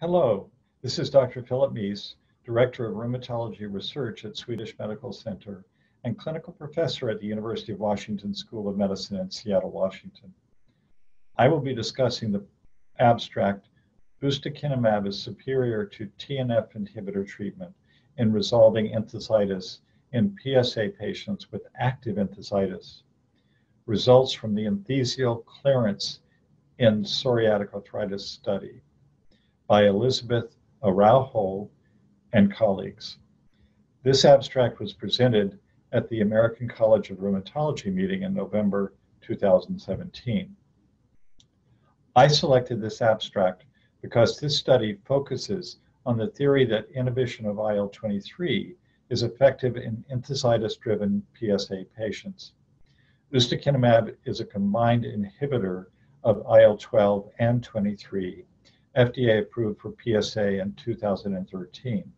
Hello, this is Dr. Philip Mease, Director of Rheumatology Research at Swedish Medical Center and Clinical Professor at the University of Washington School of Medicine in Seattle, Washington. I will be discussing the abstract Ustekinumab is superior to TNF inhibitor treatment in resolving enthesitis in PSA patients with active enthesitis. Results from the enthesial clearance in psoriatic arthritis study by Elizabeth Araujo and colleagues. This abstract was presented at the American College of Rheumatology meeting in November 2017. I selected this abstract because this study focuses on the theory that inhibition of IL 23 is effective in enthesitis driven PSA patients. Ustekinumab is a combined inhibitor of IL 12 and 23, FDA approved for PSA in 2013.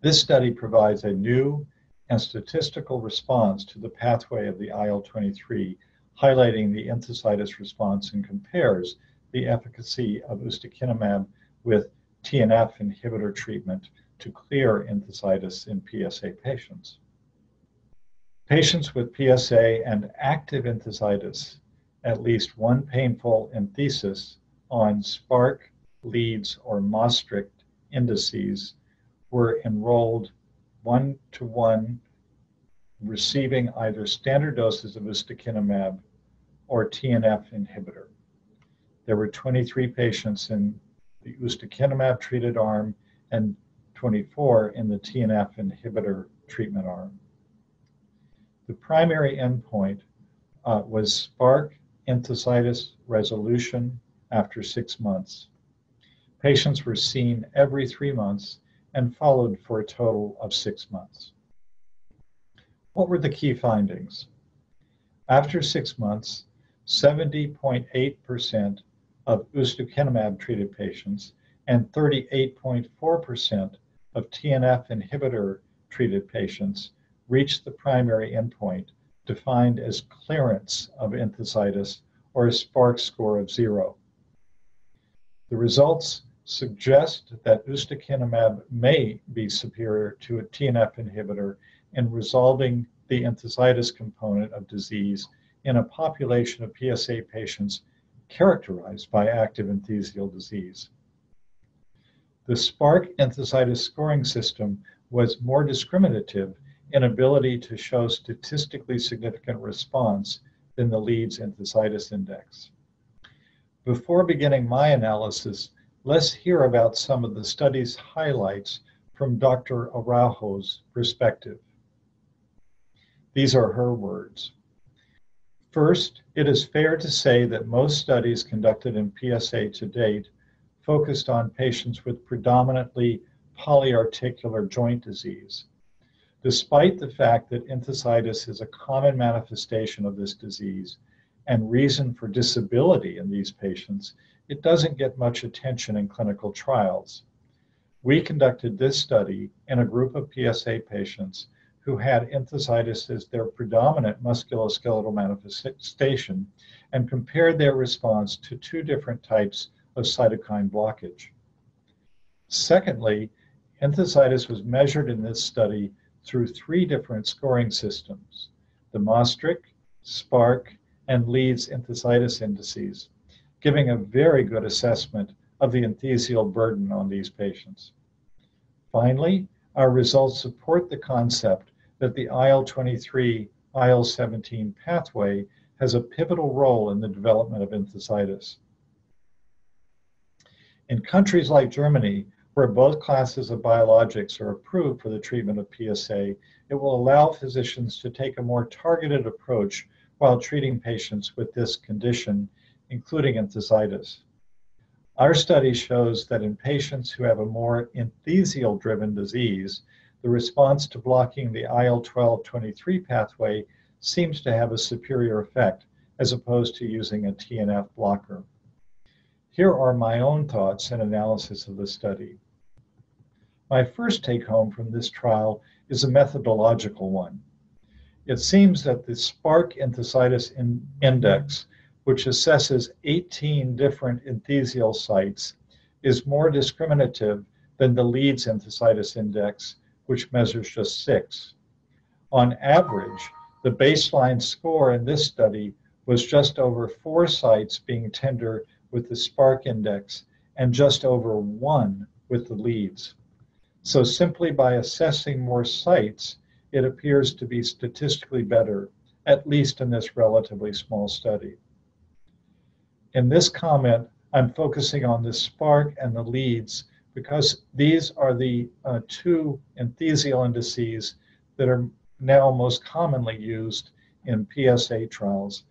This study provides a new and statistical response to the pathway of the IL 23, highlighting the enthesitis response and compares the efficacy of ustekinumab with TNF inhibitor treatment to clear enthesitis in PSA patients. Patients with PSA and active enthesitis, at least one painful enthesis on SPARC, Leeds, or Maastricht indices, were enrolled one to one receiving either standard doses of ustekinumab or TNF inhibitor. There were 23 patients in the ustekinumab treated arm and 24 in the TNF inhibitor treatment arm. The primary endpoint uh, was SPARC enthesitis resolution after six months. Patients were seen every three months and followed for a total of six months. What were the key findings? After six months, 70.8% of ustekinumab treated patients and 38.4% of TNF inhibitor treated patients reached the primary endpoint defined as clearance of enthesitis or a SPARC score of zero. The results suggest that ustekinumab may be superior to a TNF inhibitor in resolving the enthesitis component of disease in a population of PSA patients characterized by active enthesial disease. The SPARC enthesitis scoring system was more discriminative in ability to show statistically significant response than the Leeds enthesitis index. Before beginning my analysis, let's hear about some of the study's highlights from Dr. Araujo's perspective. These are her words. First, it is fair to say that most studies conducted in PSA to date focused on patients with predominantly polyarticular joint disease. Despite the fact that enthesitis is a common manifestation of this disease and reason for disability in these patients, it doesn't get much attention in clinical trials. We conducted this study in a group of PSA patients who had enthesitis as their predominant musculoskeletal manifestation and compared their response to two different types of cytokine blockage. Secondly, enthesitis was measured in this study through three different scoring systems the Maastricht, SPARC, and Leeds enthesitis indices, giving a very good assessment of the enthesial burden on these patients. Finally, our results support the concept that the IL 23 IL 17 pathway has a pivotal role in the development of enthesitis. In countries like Germany, where both classes of biologics are approved for the treatment of PSA, it will allow physicians to take a more targeted approach while treating patients with this condition, including enthesitis. Our study shows that in patients who have a more enthesial driven disease, the response to blocking the IL 12 23 pathway seems to have a superior effect as opposed to using a TNF blocker. Here are my own thoughts and analysis of the study. My first take home from this trial is a methodological one. It seems that the SPARC enthesitis in index, which assesses 18 different enthesial sites, is more discriminative than the Leeds enthesitis index, which measures just six. On average, the baseline score in this study was just over four sites being tender with the SPARC index and just over one with the Leeds. So simply by assessing more sites, it appears to be statistically better, at least in this relatively small study. In this comment, I'm focusing on the SPARC and the Leeds because these are the uh, two enthesial indices that are now most commonly used in PSA trials,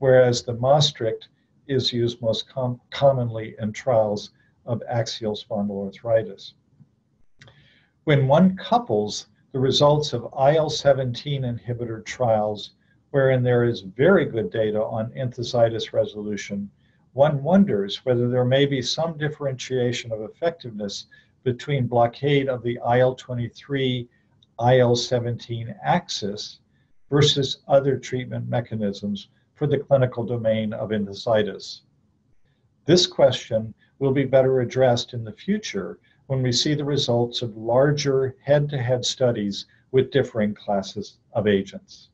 whereas the Maastricht is used most com commonly in trials of axial spondyloarthritis. When one couples the results of IL-17 inhibitor trials, wherein there is very good data on enthesitis resolution, one wonders whether there may be some differentiation of effectiveness between blockade of the IL-23 IL-17 axis versus other treatment mechanisms for the clinical domain of enthesitis. This question will be better addressed in the future when we see the results of larger head-to-head studies with differing classes of agents.